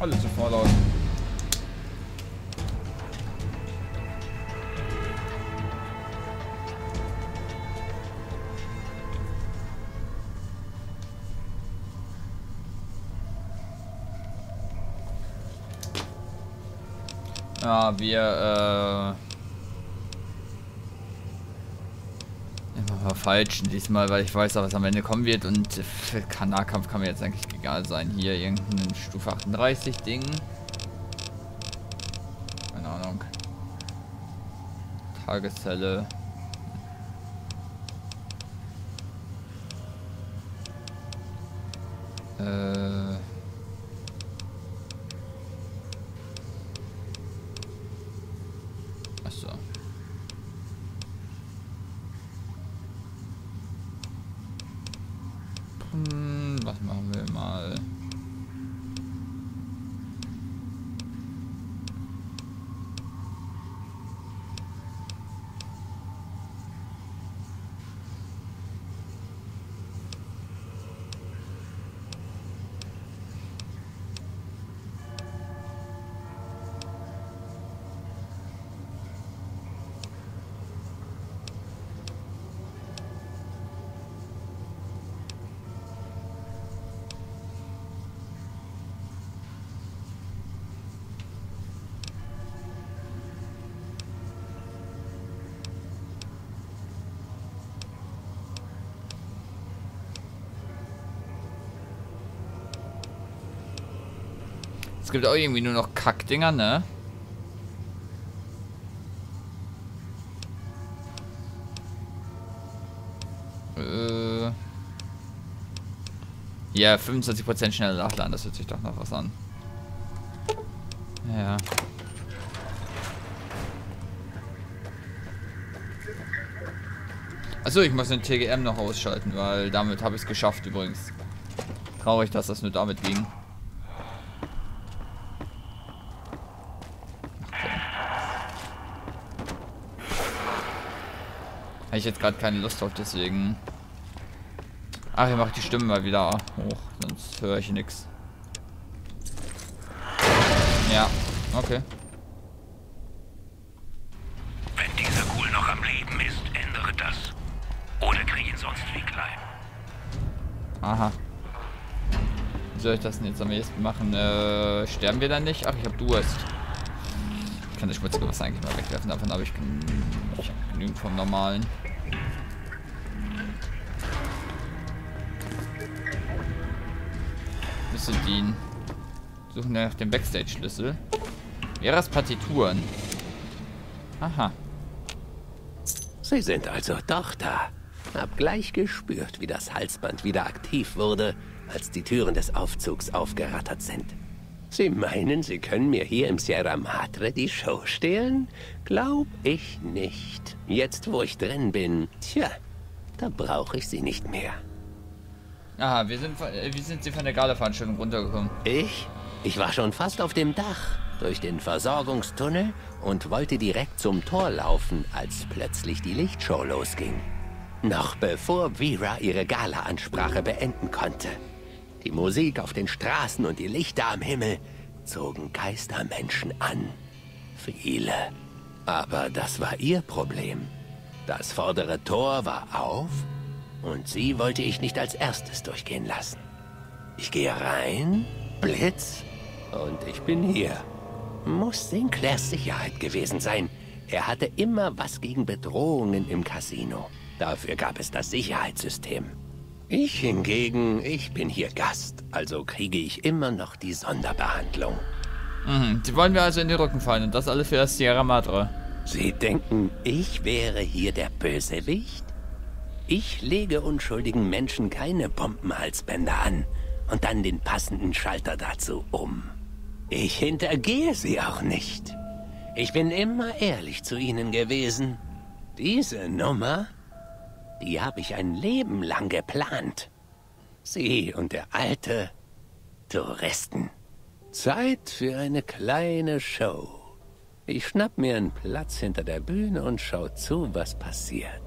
Alles sofort aus. Ja, wir, äh... Immer mal falschen diesmal, weil ich weiß, was am Ende kommen wird und für Kanalkampf kann mir jetzt eigentlich egal sein. Hier irgendein Stufe 38 Ding. Keine Ahnung. Tageszelle. Äh... Achso. Hm, was machen wir mal? Es gibt auch irgendwie nur noch Kackdinger, ne? Äh. Ja, 25% schneller nachladen, das hört sich doch noch was an. Ja. Achso, ich muss den TGM noch ausschalten, weil damit habe ich es geschafft übrigens. Traurig, dass das nur damit ging. Habe ich jetzt gerade keine Lust drauf, deswegen. Ach, ich mache die Stimme mal wieder hoch, sonst höre ich nichts. Ja, okay. Wenn dieser Ghoul noch am Leben ist, ändere das. Oder krieg ihn sonst wie klein. Aha. Wie soll ich das denn jetzt am ehesten machen? Äh, sterben wir dann nicht? Ach, ich habe Durst. Ich kann das schmutzige eigentlich mal wegwerfen, davon habe ich, gen ich hab genügend vom normalen. Müsste dienen. Suchen nach dem Backstage-Schlüssel. Veras Partituren. Aha. Sie sind also doch da. Hab gleich gespürt, wie das Halsband wieder aktiv wurde, als die Türen des Aufzugs aufgerattert sind. Sie meinen, Sie können mir hier im Sierra Madre die Show stehlen? Glaub ich nicht. Jetzt, wo ich drin bin, tja, da brauche ich Sie nicht mehr. Aha, wir sind, äh, wie sind Sie von der Gala-Veranstaltung runtergekommen? Ich? Ich war schon fast auf dem Dach, durch den Versorgungstunnel und wollte direkt zum Tor laufen, als plötzlich die Lichtshow losging. Noch bevor Vera ihre Gala-Ansprache beenden konnte. Die Musik auf den Straßen und die Lichter am Himmel zogen Geistermenschen an. Viele. Aber das war ihr Problem. Das vordere Tor war auf und sie wollte ich nicht als erstes durchgehen lassen. Ich gehe rein, Blitz, und ich bin hier. Muss Sinclairs Sicherheit gewesen sein. Er hatte immer was gegen Bedrohungen im Casino. Dafür gab es das Sicherheitssystem. Ich hingegen, ich bin hier Gast, also kriege ich immer noch die Sonderbehandlung. Mhm. Sie wollen mir also in die Rücken fallen und das alles für das Sierra Madre. Sie denken, ich wäre hier der Bösewicht? Ich lege unschuldigen Menschen keine Bombenhalsbänder an und dann den passenden Schalter dazu um. Ich hintergehe sie auch nicht. Ich bin immer ehrlich zu ihnen gewesen. Diese Nummer, die habe ich ein Leben lang geplant. Sie und der alte Touristen. Zeit für eine kleine Show. Ich schnapp mir einen Platz hinter der Bühne und schau zu, was passiert.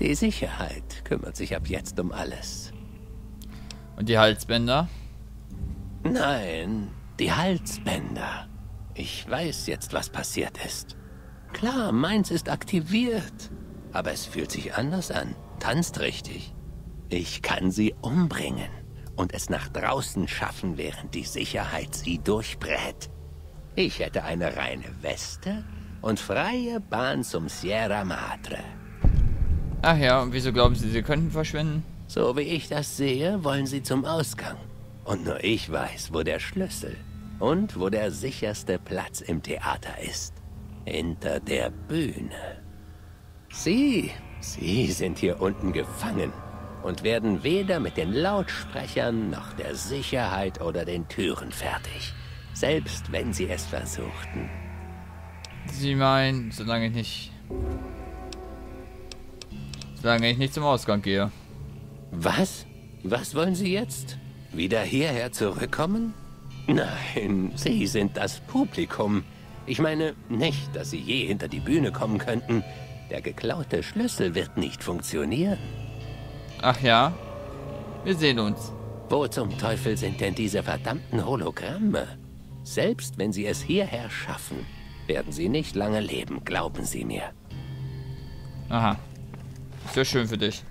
Die Sicherheit kümmert sich ab jetzt um alles. Und die Halsbänder? Nein, die Halsbänder. Ich weiß jetzt, was passiert ist. Klar, meins ist aktiviert. Aber es fühlt sich anders an. Tanzt richtig. Ich kann sie umbringen und es nach draußen schaffen, während die Sicherheit sie durchbrät. Ich hätte eine reine Weste und freie Bahn zum Sierra Madre. Ach ja, und wieso glauben Sie, Sie könnten verschwinden? So wie ich das sehe, wollen sie zum Ausgang. Und nur ich weiß, wo der Schlüssel und wo der sicherste Platz im Theater ist. Hinter der Bühne. Sie, Sie sind hier unten gefangen und werden weder mit den Lautsprechern noch der Sicherheit oder den Türen fertig. Selbst wenn Sie es versuchten. Sie meinen, solange ich nicht... Solange ich nicht zum Ausgang gehe. Was? Was wollen Sie jetzt? Wieder hierher zurückkommen? Nein, Sie sind das Publikum. Ich meine nicht, dass Sie je hinter die Bühne kommen könnten. Der geklaute Schlüssel wird nicht funktionieren. Ach ja? Wir sehen uns. Wo zum Teufel sind denn diese verdammten Hologramme? Selbst wenn Sie es hierher schaffen, werden Sie nicht lange leben, glauben Sie mir. Aha. Sehr schön für dich.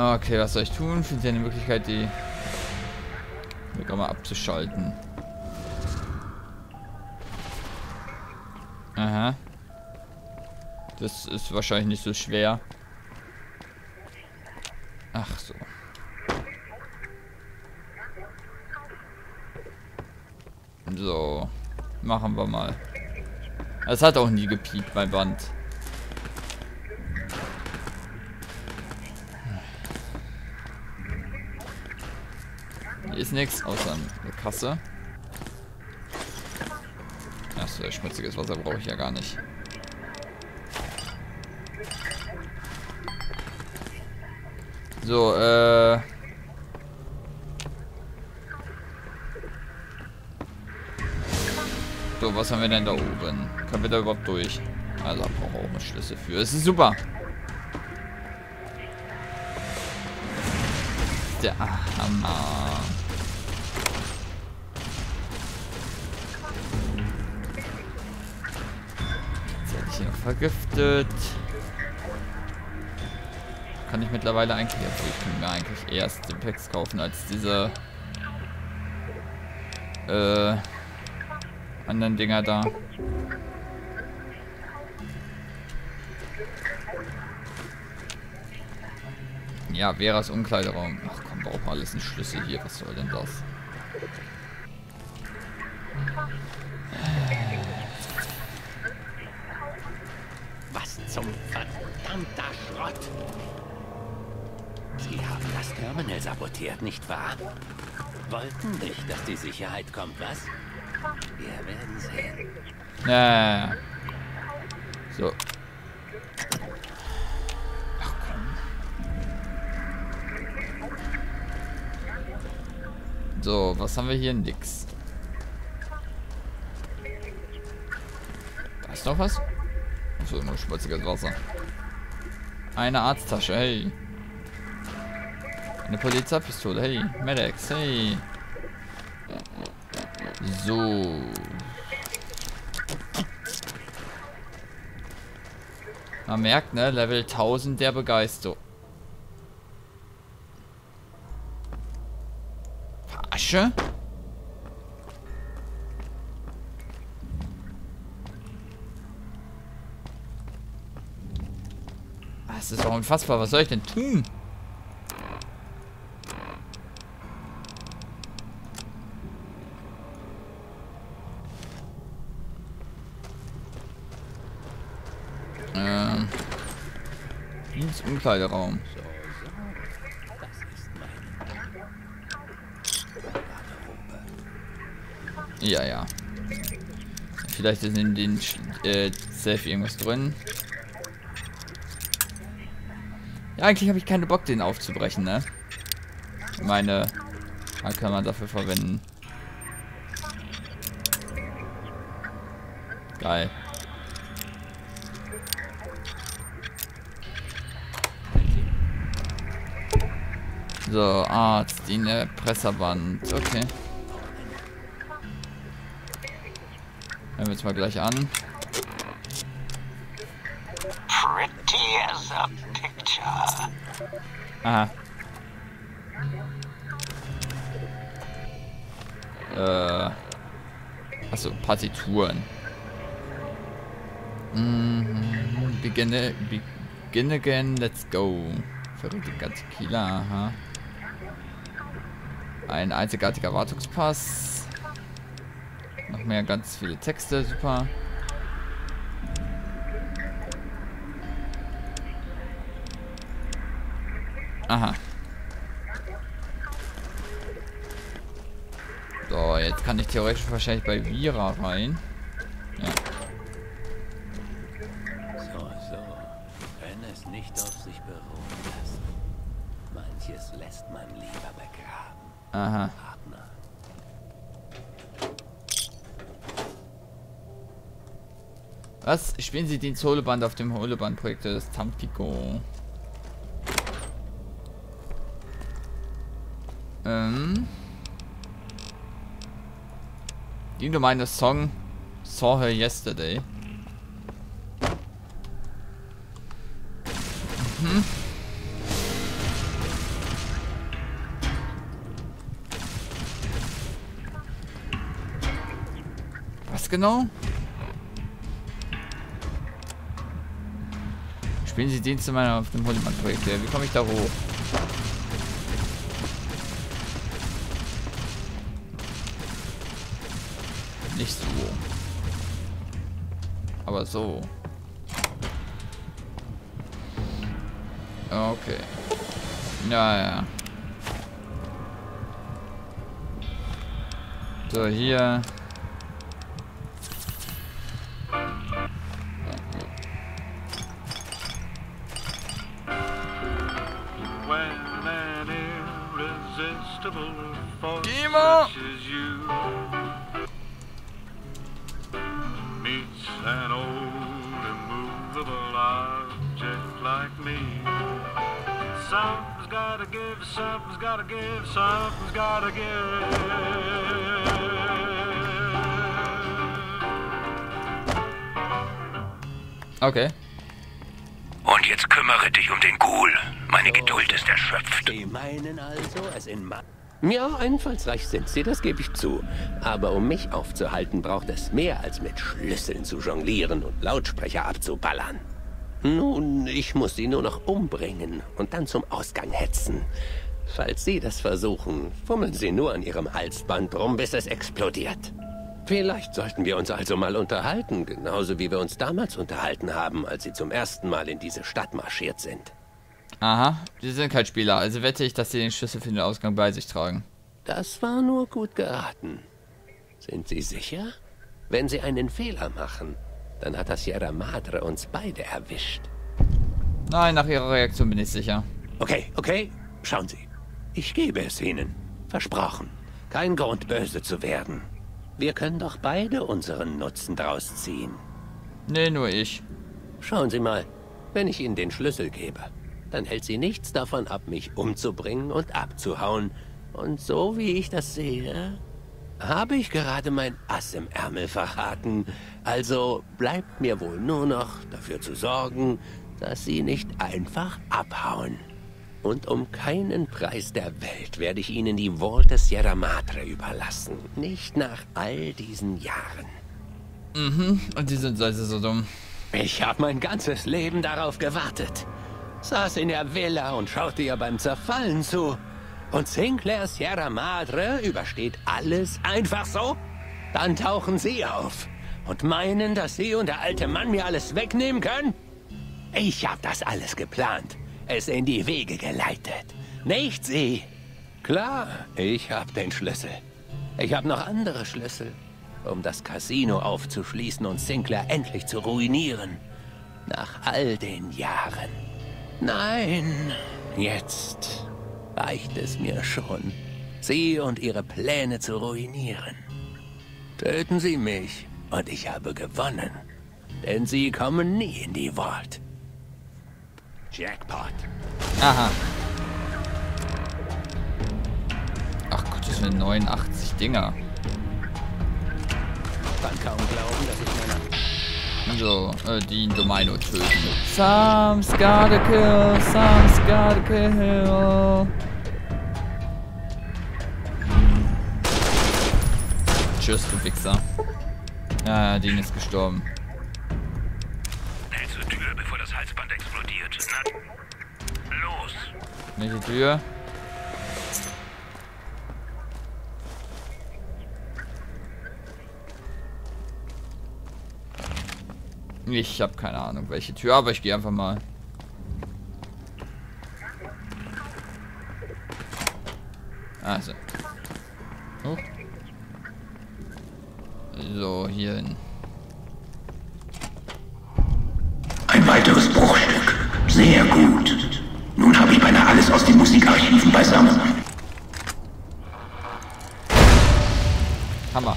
Okay, was soll ich tun? Finde ich eine Möglichkeit, die Mega mal abzuschalten. Aha. Das ist wahrscheinlich nicht so schwer. Ach so. So. Machen wir mal. Es hat auch nie gepiept, mein Band. Ist nichts außer eine Kasse. Achso, schmutziges Wasser brauche ich ja gar nicht. So, äh... So, was haben wir denn da oben? Können wir da überhaupt durch? Also, brauchen wir auch einen Schlüssel für. Es ist super. Der Hammer. Vergiftet. Kann ich mittlerweile eigentlich... Also ich kann mir eigentlich erst den Packs kaufen als diese... Äh anderen Dinger da. Ja, Veras Umkleideraum. Ach komm, braucht alles einen Schlüssel hier. Was soll denn das? Was zum verdammter Schrott? Sie haben das Terminal sabotiert, nicht wahr? Wollten nicht, dass die Sicherheit kommt, was? Wir werden sehen. Ja, ja. So. Ach komm. So, was haben wir hier? Nix. Da ist noch was? Achso, nur schmutziges Wasser. Eine Arzttasche, hey. Eine Polizeipistole, hey. Medex, hey. So. Man merkt, ne? Level 1000 der Begeisterung. Verarsche? Unfassbar. Was soll ich denn tun? Ähm. Umkleideraum. Ja, ja. Vielleicht ist in den äh, Safe irgendwas drin. Ja, eigentlich habe ich keine Bock, den aufzubrechen, ne? Meine kann man dafür verwenden. Geil. So, Arzt, die eine Presserband. Okay. Hören wir jetzt mal gleich an. Pretty as a. Aha. Äh. Achso, Partituren. Mhm. Begin, begin again, let's go. Verrückter Tequila, aha. Ein einzigartiger Wartungspass. Noch mehr ganz viele Texte, super. Aha. So, jetzt kann ich theoretisch wahrscheinlich bei Vira rein. Ja. So, so. Wenn es nicht auf sich beruhen lässt. Manches lässt man lieber begraben. Aha. Partner. Was? Spielen Sie den Soloband auf dem Holoband-Projekt des Tampico? Ähm. Die du meine Song Saw Her Yesterday. Mhm. Was genau? Spielen Sie Dienste meiner auf dem Hollyman-Projekt. Wie komme ich da hoch? Nicht so. Aber so. Okay. Ja, ja. So, hier. Gotta give, something's gotta give, something's gotta give. Okay. Und jetzt kümmere dich um den Ghoul. Meine Geduld ist erschöpft. Sie meinen also, es in Ma Ja, einfallsreich sind Sie, das gebe ich zu. Aber um mich aufzuhalten, braucht es mehr als mit Schlüsseln zu jonglieren und Lautsprecher abzuballern. Nun, ich muss Sie nur noch umbringen und dann zum Ausgang hetzen. Falls Sie das versuchen, fummeln Sie nur an Ihrem Halsband rum, bis es explodiert. Vielleicht sollten wir uns also mal unterhalten, genauso wie wir uns damals unterhalten haben, als Sie zum ersten Mal in diese Stadt marschiert sind. Aha. Sie sind kein Spieler, also wette ich, dass Sie den Schlüssel für den Ausgang bei sich tragen. Das war nur gut geraten. Sind Sie sicher? Wenn Sie einen Fehler machen, dann hat das Sierra Madre uns beide erwischt. Nein, nach Ihrer Reaktion bin ich sicher. Okay, okay, schauen Sie. Ich gebe es Ihnen. Versprochen. Kein Grund, böse zu werden. Wir können doch beide unseren Nutzen draus ziehen. Nee, nur ich. Schauen Sie mal, wenn ich Ihnen den Schlüssel gebe, dann hält sie nichts davon ab, mich umzubringen und abzuhauen. Und so wie ich das sehe, habe ich gerade mein Ass im Ärmel verraten. Also bleibt mir wohl nur noch dafür zu sorgen, dass Sie nicht einfach abhauen. Und um keinen Preis der Welt werde ich Ihnen die des Sierra Madre überlassen. Nicht nach all diesen Jahren. Und die sind also so dumm. Ich habe mein ganzes Leben darauf gewartet. Saß in der Villa und schaute ihr beim Zerfallen zu. Und Sinclair Sierra Madre übersteht alles einfach so? Dann tauchen sie auf und meinen, dass sie und der alte Mann mir alles wegnehmen können? Ich habe das alles geplant, es in die Wege geleitet. Nicht sie. Klar, ich habe den Schlüssel. Ich habe noch andere Schlüssel, um das Casino aufzuschließen und Sinclair endlich zu ruinieren. Nach all den Jahren. Nein, jetzt reicht es mir schon, Sie und Ihre Pläne zu ruinieren. Töten Sie mich Und ich habe gewonnen. Denn sie kommen nie in die Vault. Jackpot. Aha. Ach Gott, das sind 89 Dinger. Kann kaum glauben, dass ich meine... So, äh, die Domino töten. Some's gotta kill, some's gotta kill. Tschüss, du Wichser. Ja, Dean ist gestorben. Zur Tür, bevor das Halsband explodiert. Na, los. Welche Tür? Ich habe keine Ahnung, welche Tür, aber ich gehe einfach mal. Also. So, hier hin. Ein weiteres Bruchstück. Sehr gut. Nun habe ich beinahe alles aus den Musikarchiven beisammen. Hammer.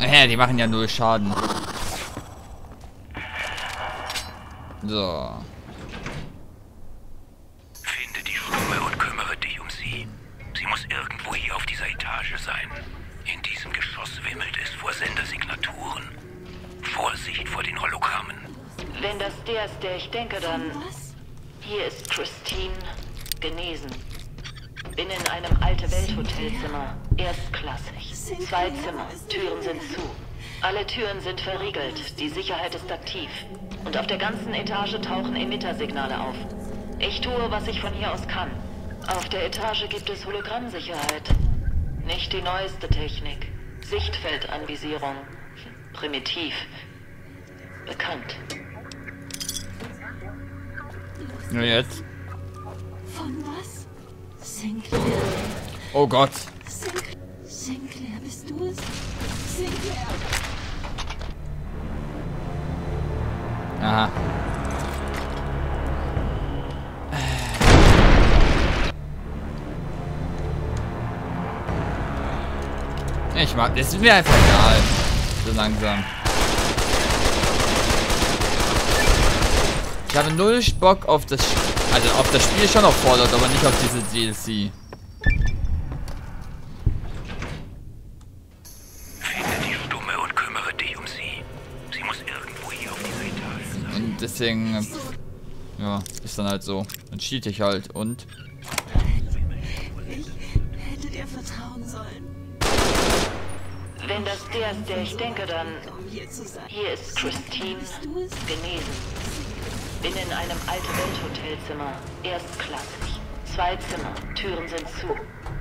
Hä, die machen ja nur Schaden. So. Wenn das der ist, der ich denke, dann... Hier ist Christine. Genesen. Bin in einem alte Welthotelzimmer. Erstklassig. Zwei Zimmer. Türen sind zu. Alle Türen sind verriegelt. Die Sicherheit ist aktiv. Und auf der ganzen Etage tauchen Emittersignale auf. Ich tue, was ich von hier aus kann. Auf der Etage gibt es Hologrammsicherheit. Nicht die neueste Technik. Sichtfeldanvisierung. Primitiv. Bekannt. Nur jetzt. Von was? Sinclair. Oh Gott. Sinclair. Sinclair, bist du es? Sinclair. Aha. Ich mag, das ist mir einfach egal. So langsam. Ich habe null Bock auf das, also auf das Spiel schon auf Fallout, aber nicht auf diese DLC. Und kümmere dich sie. Sie muss irgendwo hier auf dieser Etage sein. Und deswegen, ja, ist dann halt so. Dann cheat ich halt und Ich hätte dir vertrauen sollen, Wenn das der ist, der ich denke, dann... um hier zu sein. Hier ist Christine. Genesen. Bin in einem alte Welthotelzimmer. Erstklassig. Zwei Zimmer. Türen sind zu.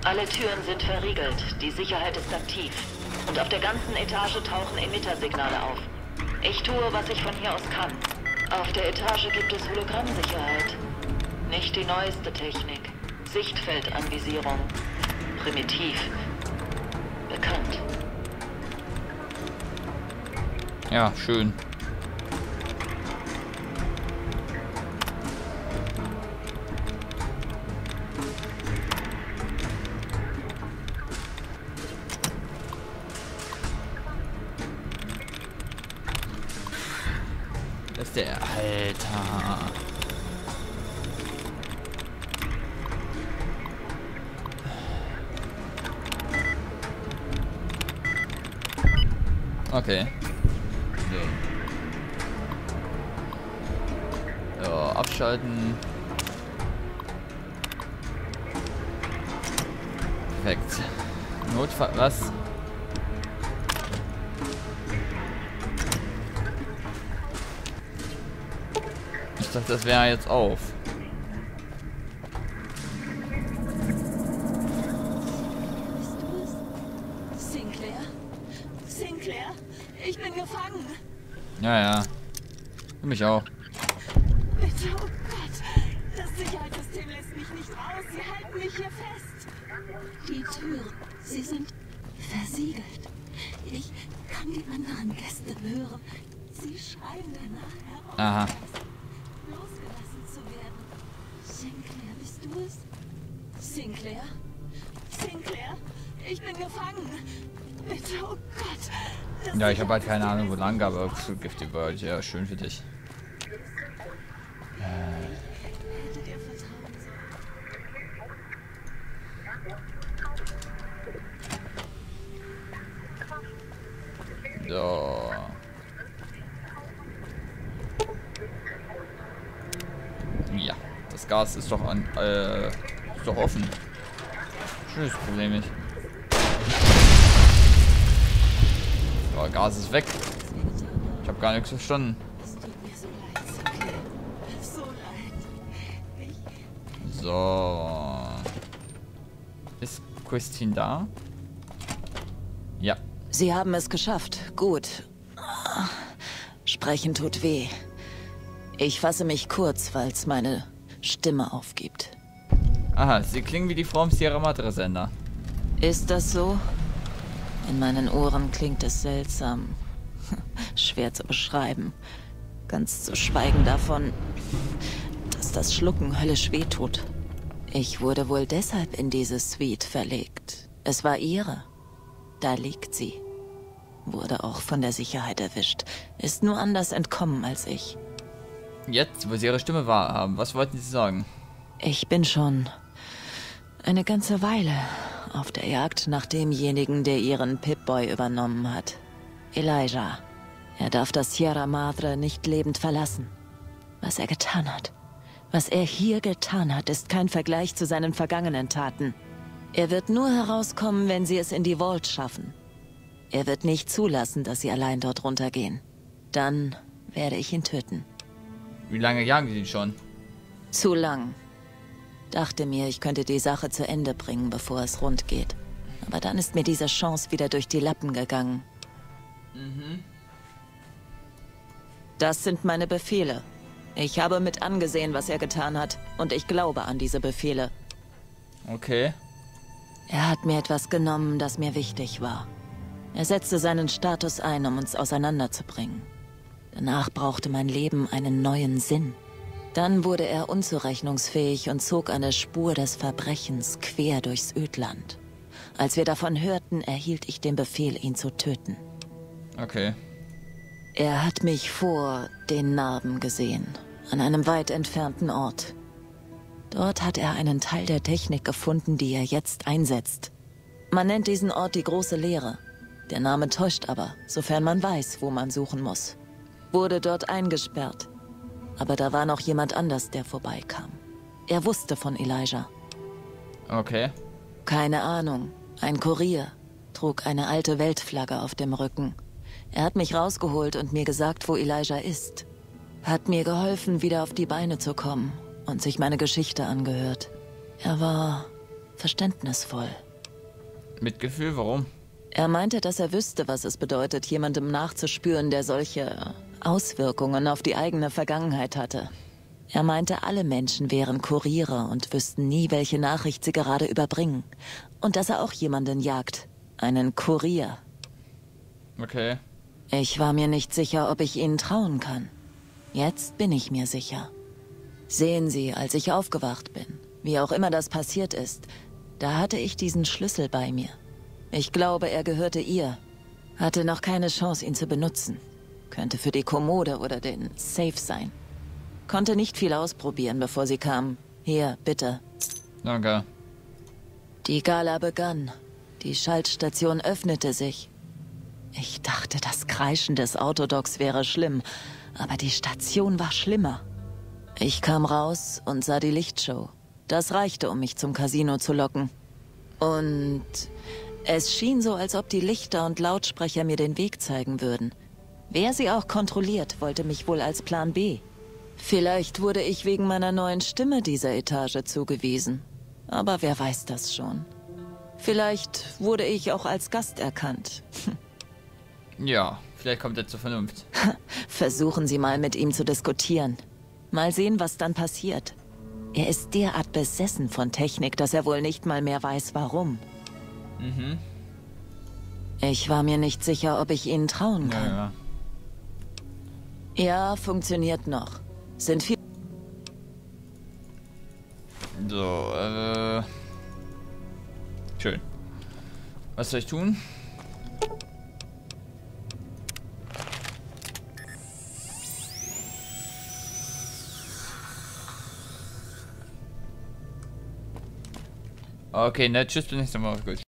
Alle Türen sind verriegelt. Die Sicherheit ist aktiv. Und auf der ganzen Etage tauchen Emittersignale auf. Ich tue, was ich von hier aus kann. Auf der Etage gibt es Hologrammsicherheit. Nicht die neueste Technik. Sichtfeldanvisierung. Primitiv. Bekannt. ja, schön. Okay. So. Ja, abschalten. Perfekt. Notfall, was? Ich dachte, das wäre jetzt auf. Bist du es? Sinclair? Sinclair? Ich bin gefangen. Ja, ja. Für mich auch. Bitte, oh Gott. Das Sicherheitssystem lässt mich nicht raus. Sie halten mich hier fest. Die Türen, sie sind versiegelt. Ich kann die anderen Gäste hören. Sie schreien danach heraus, Aha. losgelassen zu werden. Sinclair, bist du es? Sinclair? Sinclair? Ich bin gefangen. Bitte, oh Gott. Ja, ich habe halt keine Ahnung, wo lang, aber Gift über ja, schön für dich. hätte dir vertrauen sollen. So. Ja, das Gas ist doch an, äh, ist doch offen. Schönes Problem nicht. Oh, Gas ist weg. Ich habe gar nichts verstanden. So. Ist Christine da? Ja. Sie haben es geschafft. Gut. Sprechen tut weh. Ich fasse mich kurz, falls meine Stimme aufgibt. Aha, sie klingen wie die Frau im Sierra Madre Sender. Ist das so? In meinen Ohren klingt es seltsam. Schwer zu beschreiben. Ganz zu schweigen davon, dass das Schlucken höllisch wehtut. Ich wurde wohl deshalb in diese Suite verlegt. Es war ihre. Da liegt sie. Wurde auch von der Sicherheit erwischt. Ist nur anders entkommen als ich. Jetzt, wo sie ihre Stimme wahrhaben, was wollten sie sagen? Ich bin schon eine ganze Weile auf der Jagd nach demjenigen, der ihren Pip-Boy übernommen hat. Elijah. Er darf das Sierra Madre nicht lebend verlassen. Was er getan hat, was er hier getan hat, ist kein Vergleich zu seinen vergangenen Taten. Er wird nur herauskommen, wenn sie es in die Vault schaffen. Er wird nicht zulassen, dass sie allein dort runtergehen. Dann werde ich ihn töten. Wie lange jagen sie ihn schon? Zu lang. Dachte mir, ich könnte die Sache zu Ende bringen, bevor es rund geht. Aber dann ist mir diese Chance wieder durch die Lappen gegangen. Das sind meine Befehle. Ich habe mit angesehen, was er getan hat, und ich glaube an diese Befehle. Okay. Er hat mir etwas genommen, das mir wichtig war. Er setzte seinen Status ein, um uns auseinanderzubringen. Danach brauchte mein Leben einen neuen Sinn. Dann wurde er unzurechnungsfähig und zog eine Spur des Verbrechens quer durchs Ödland. Als wir davon hörten, erhielt ich den Befehl, ihn zu töten. Okay. Er hat mich vor den Narben gesehen, an einem weit entfernten Ort. Dort hat er einen Teil der Technik gefunden, die er jetzt einsetzt. Man nennt diesen Ort die große Leere. Der Name täuscht aber, sofern man weiß, wo man suchen muss. Wurde dort eingesperrt. Aber da war noch jemand anders, der vorbeikam. Er wusste von Elijah. Okay. Keine Ahnung. Ein Kurier. Trug eine alte Weltflagge auf dem Rücken. Er hat mich rausgeholt und mir gesagt, wo Elijah ist. Hat mir geholfen, wieder auf die Beine zu kommen und sich meine Geschichte angehört. Er war verständnisvoll. Mitgefühl, warum? Er meinte, dass er wüsste, was es bedeutet, jemandem nachzuspüren, der solche Auswirkungen auf die eigene Vergangenheit hatte. Er meinte, alle Menschen wären Kuriere und wüssten nie, welche Nachricht sie gerade überbringen. Und dass er auch jemanden jagt. Einen Kurier. Okay. Ich war mir nicht sicher, ob ich ihnen trauen kann. Jetzt bin ich mir sicher. Sehen Sie, als ich aufgewacht bin, wie auch immer das passiert ist, da hatte ich diesen Schlüssel bei mir. Ich glaube, er gehörte ihr. Hatte noch keine Chance, ihn zu benutzen. Könnte für die Kommode oder den Safe sein. Konnte nicht viel ausprobieren, bevor sie kam. Hier, bitte. Danke. Die Gala begann. Die Schaltstation öffnete sich. Ich dachte, das Kreischen des Autodocs wäre schlimm, aber die Station war schlimmer. Ich kam raus und sah die Lichtshow. Das reichte, um mich zum Casino zu locken. Und es schien so, als ob die Lichter und Lautsprecher mir den Weg zeigen würden. Wer sie auch kontrolliert, wollte mich wohl als Plan B. Vielleicht wurde ich wegen meiner neuen Stimme dieser Etage zugewiesen. Aber wer weiß das schon. Vielleicht wurde ich auch als Gast erkannt. Ja, vielleicht kommt er zur Vernunft. Versuchen Sie mal mit ihm zu diskutieren. Mal sehen, was dann passiert. Er ist derart besessen von Technik, dass er wohl nicht mal mehr weiß, warum. Mhm. Ich war mir nicht sicher, ob ich Ihnen trauen Ja, kann. ja. Ja, funktioniert noch. Sind viel. So, äh. Schön. Was soll ich tun? Okay, ne, tschüss, bis nächstes Mal. Gut.